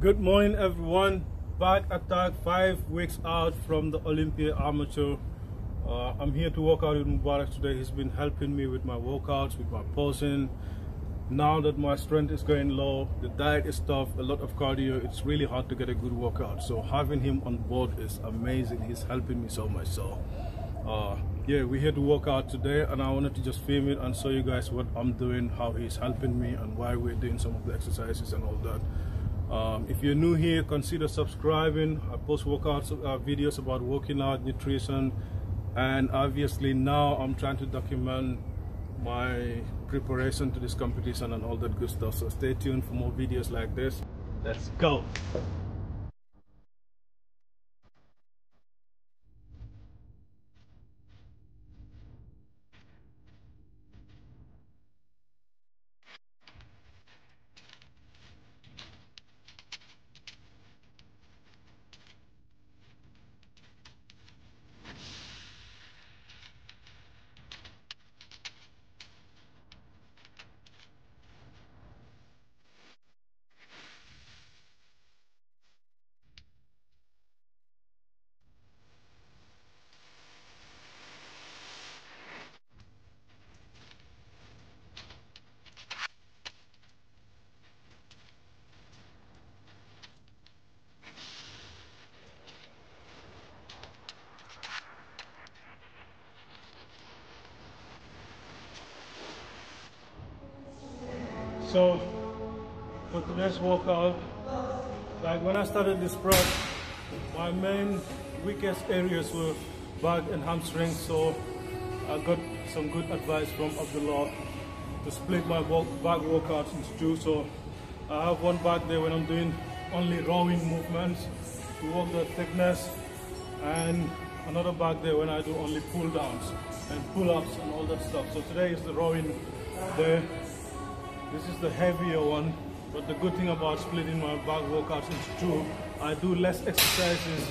Good morning, everyone. Back attack five weeks out from the Olympia Amateur. Uh, I'm here to work out with Mubarak today. He's been helping me with my workouts, with my posing. Now that my strength is going low, the diet is tough, a lot of cardio, it's really hard to get a good workout. So having him on board is amazing. He's helping me so much. So uh, yeah, we're here to work out today and I wanted to just film it and show you guys what I'm doing, how he's helping me and why we're doing some of the exercises and all that. Um, if you're new here, consider subscribing. I post workouts uh, videos about working out, nutrition, and obviously now I'm trying to document my preparation to this competition and all that good stuff. So stay tuned for more videos like this. Let's go. So for today's workout, like when I started this prep, my main weakest areas were back and hamstring. So I got some good advice from Abdullah to split my back workouts into two. So I have one back there when I'm doing only rowing movements to work the thickness and another back there when I do only pull downs and pull ups and all that stuff. So today is the rowing there this is the heavier one, but the good thing about splitting my back workouts into two, I do less exercises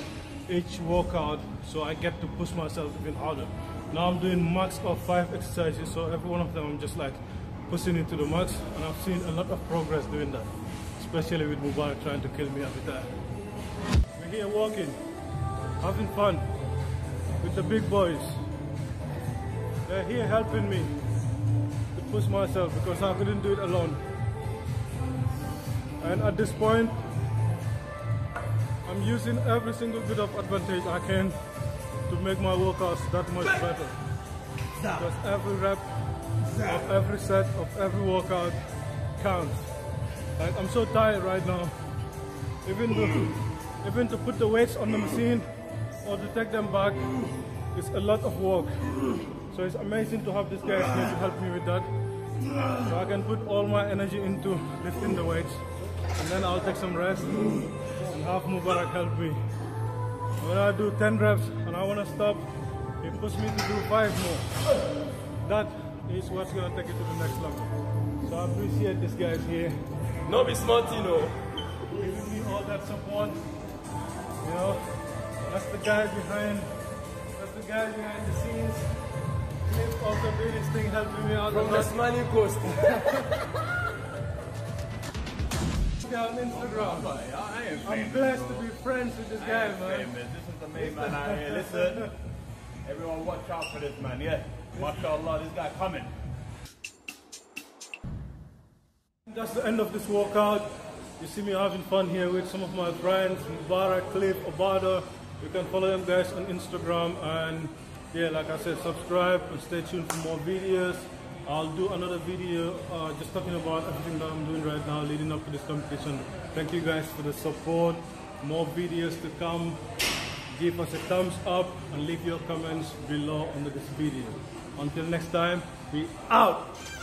each workout, so I get to push myself even harder. Now I'm doing max of five exercises, so every one of them I'm just like pushing it to the max, and I've seen a lot of progress doing that, especially with Mubarak trying to kill me every time. We're here walking, having fun with the big boys. They're here helping me push myself because I couldn't do it alone. And at this point, I'm using every single bit of advantage I can to make my workouts that much better. Because every rep of every set of every workout counts. Like I'm so tired right now. Even to, even to put the weights on the machine or to take them back is a lot of work. So it's amazing to have this guy here to help me with that. So I can put all my energy into lifting the weights and then I'll take some rest and have Mubarak help me. When I do 10 reps and I want to stop, he pushes me to do 5 more. That is what's going to take it to the next level. So I appreciate this guys here. No be smart, you know. Giving me all that support. You know, that's the guys behind, that's the guys behind the scenes. Cliff also doing his thing, helping me out. From the smiling coast. on Instagram. Oh, I am I'm blessed to be friends with this guy, man. This is the main man out here. Listen, everyone watch out for this man, yeah. MashaAllah, this guy coming. That's the end of this workout. You see me having fun here with some of my friends, Mubarak, Cliff, Obada. You can follow them guys on Instagram and yeah, like I said, subscribe and stay tuned for more videos. I'll do another video uh, just talking about everything that I'm doing right now leading up to this competition. Thank you guys for the support. More videos to come. Give us a thumbs up and leave your comments below under this video. Until next time, we out!